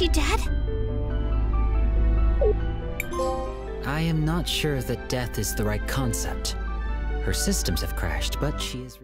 she dead? I am not sure that death is the right concept. Her systems have crashed, but she is...